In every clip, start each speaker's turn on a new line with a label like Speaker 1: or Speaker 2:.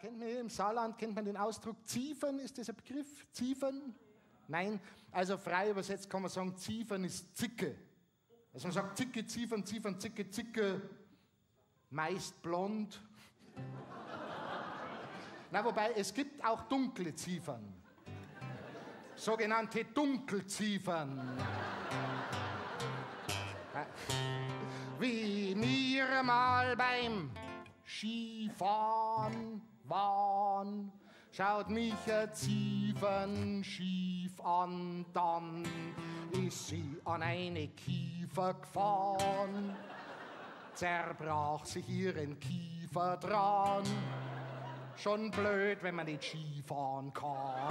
Speaker 1: Kennt man im Saarland, kennt man den Ausdruck Ziefern, ist das ein Begriff? Ziefern? Nein, also frei übersetzt kann man sagen, Ziefern ist Zicke. Also man sagt Zicke, Ziefern, Ziefern, Zicke, Zicke, meist blond. Na, wobei, es gibt auch dunkle Ziefern. Sogenannte Dunkelziefern. Wie mir mal beim Skifahren waren, schaut mich ein Ziefern schief an, dann ist sie an eine Kiefer gefahren, zerbrach sich ihren Kiefer dran. Schon blöd, wenn man nicht Skifahren kann.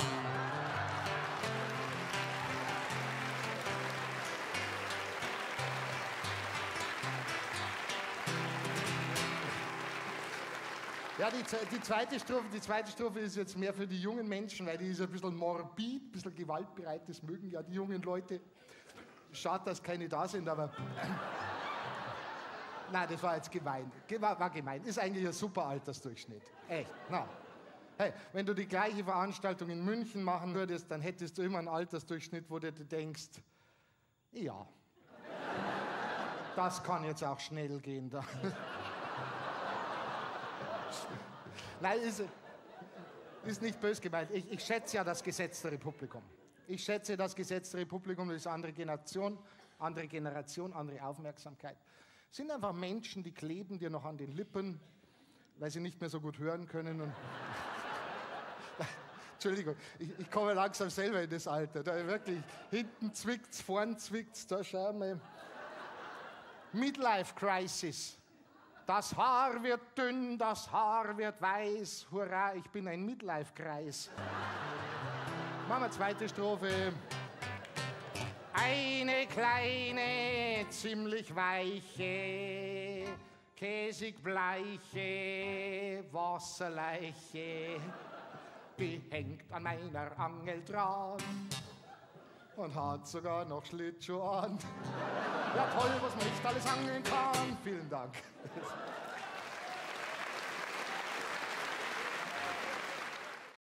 Speaker 1: Ja, die, die, zweite Strophe, die zweite Strophe ist jetzt mehr für die jungen Menschen, weil die ist ein bisschen morbid, ein bisschen gewaltbereit, das mögen ja die jungen Leute. Schade, dass keine da sind, aber. Nein, das war jetzt gemein. War, war gemein. Ist eigentlich ein super Altersdurchschnitt. Echt. Na. Hey, wenn du die gleiche Veranstaltung in München machen würdest, dann hättest du immer einen Altersdurchschnitt, wo du denkst, ja, das kann jetzt auch schnell gehen. Da. Nein, ist, ist nicht bös gemeint. Ich, ich schätze ja das Gesetz der Republikum. Ich schätze das Gesetz der Republikum, das ist andere Generation, andere Generation, andere Aufmerksamkeit. Es sind einfach Menschen, die kleben dir noch an den Lippen, weil sie nicht mehr so gut hören können. Und Entschuldigung, ich, ich, komme langsam selber in das Alter. Da wirklich, hinten zwickt's, vorn zwickt's, da schauen wir. Midlife Crisis. Das Haar wird dünn, das Haar wird weiß. Hurra, ich bin ein Midlife-Kreis. Machen wir zweite Strophe. Eine kleine, ziemlich weiche, käsig bleiche Wasserleiche, die hängt an meiner Angel dran und hat sogar noch Schlittschuh an. Ja toll, was man nicht alles angeln kann. Vielen Dank.